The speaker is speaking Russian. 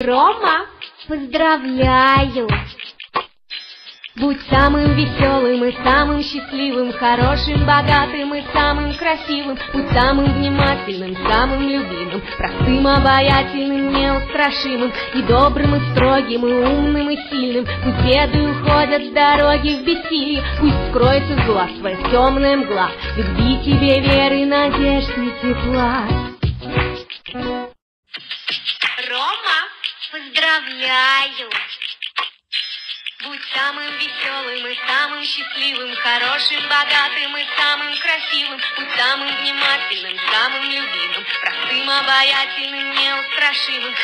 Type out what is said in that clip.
Рома, поздравляю! Будь самым веселым и самым счастливым, хорошим, богатым и самым красивым, будь самым внимательным, самым любимым, простым, обаятельным, неустрашимым, и добрым, и строгим, и умным, и сильным. Пусть беды уходят с дороги в бессилие, пусть скроется с глаз твоя темная мгла, любви тебе веры, надежд и тепла. Рома, поздравляю! Будь самым веселым и самым счастливым, хорошим, богатым и самым красивым. Будь самым внимательным, самым любимым, простым, обаятельным, неустрашимым.